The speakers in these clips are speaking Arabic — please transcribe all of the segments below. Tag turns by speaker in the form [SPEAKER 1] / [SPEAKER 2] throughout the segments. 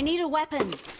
[SPEAKER 1] I need a weapon.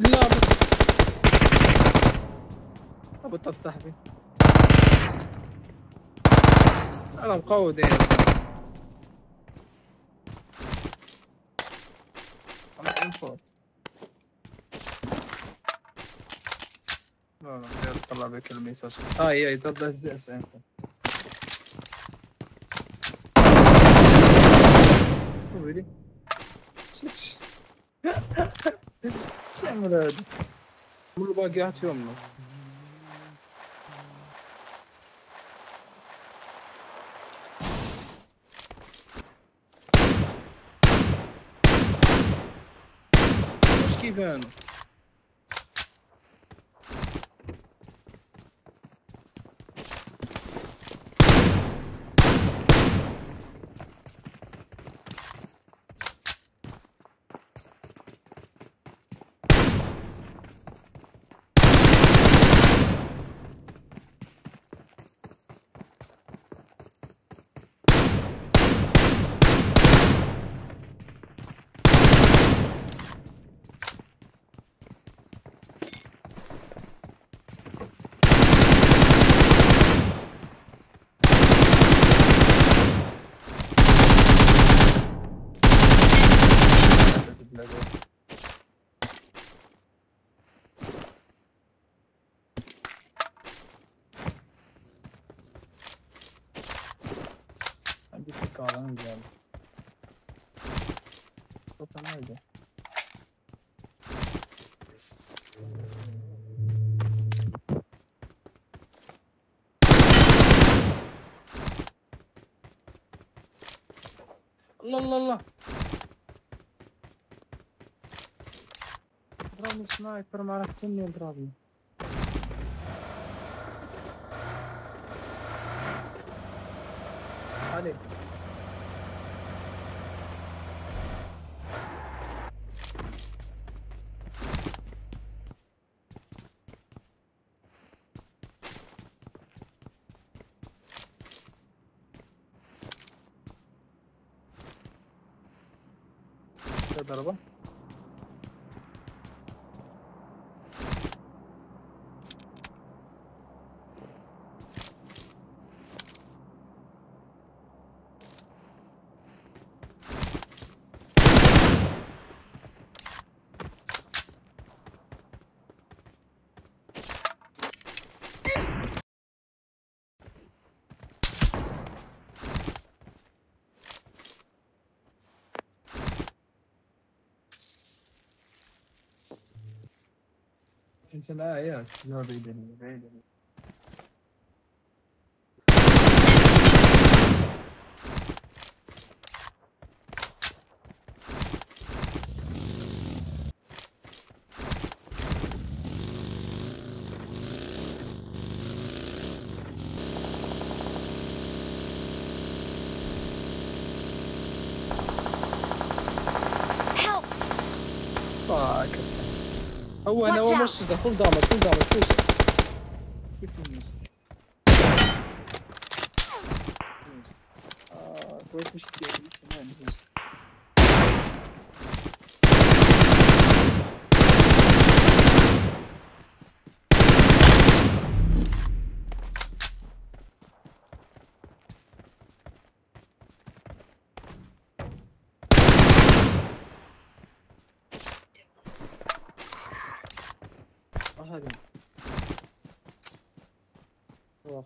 [SPEAKER 2] لا ابو صاحبي. أنا مقود يعني. أنا انفو لا لا غير طلع بك الميساج هاي هاي ضد الزئس انفو ويلي شش شو Sen öyle. Bunu bak atıyorum lan. Keep in. Allah Allah Allah. Драбну снайпер, марат ценный драбну. Hadi. ଦରବା It's an eye, yeah. No, they didn't.
[SPEAKER 1] They
[SPEAKER 2] didn't. هو انا
[SPEAKER 1] Watch
[SPEAKER 2] هو
[SPEAKER 1] out.
[SPEAKER 2] مش ده فول دامج فول دامج فول كيف الناس اه كويس مش كتير تمام اه هذا واخ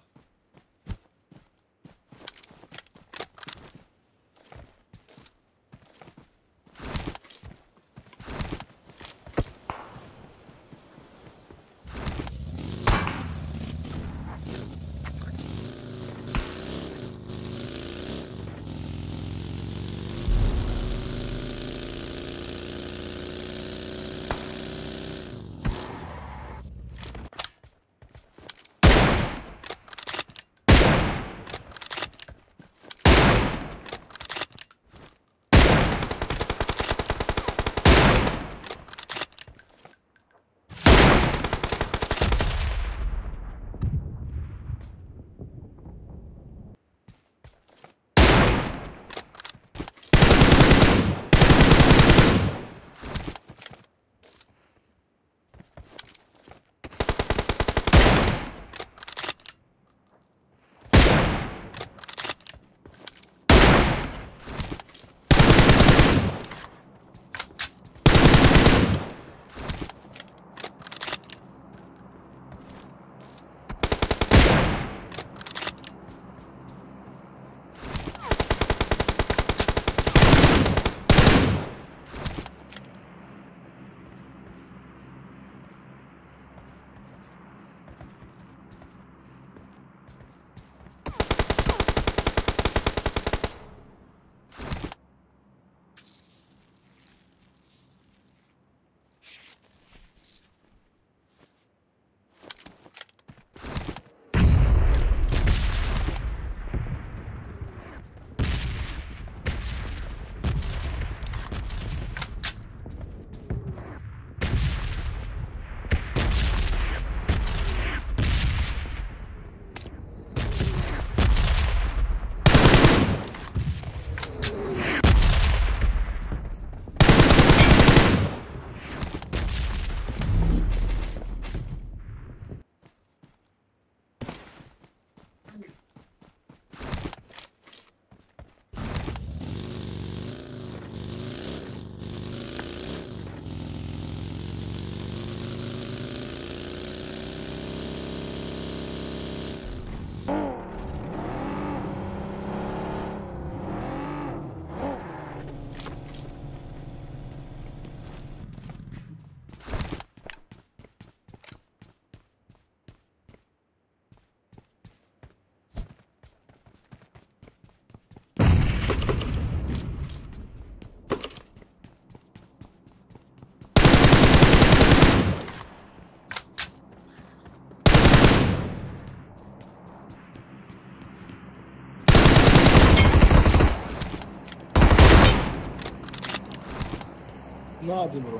[SPEAKER 2] نادي برو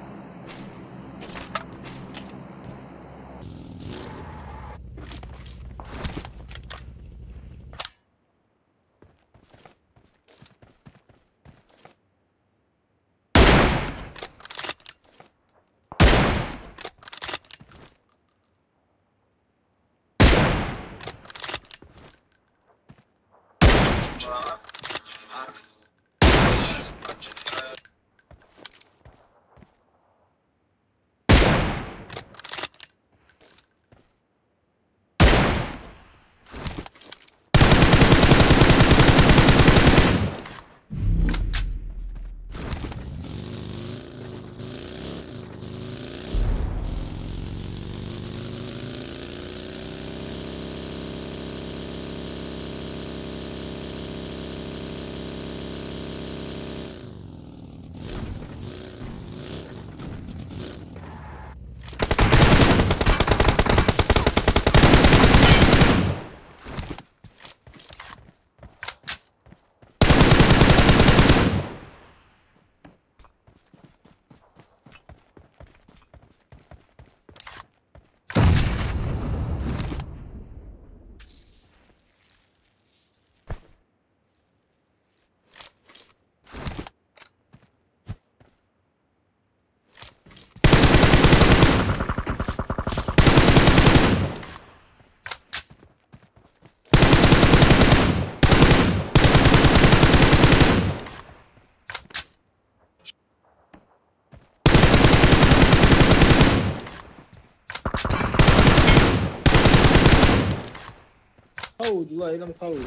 [SPEAKER 2] قود والله أنا مقود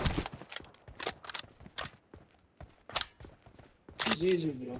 [SPEAKER 2] جي جي برو.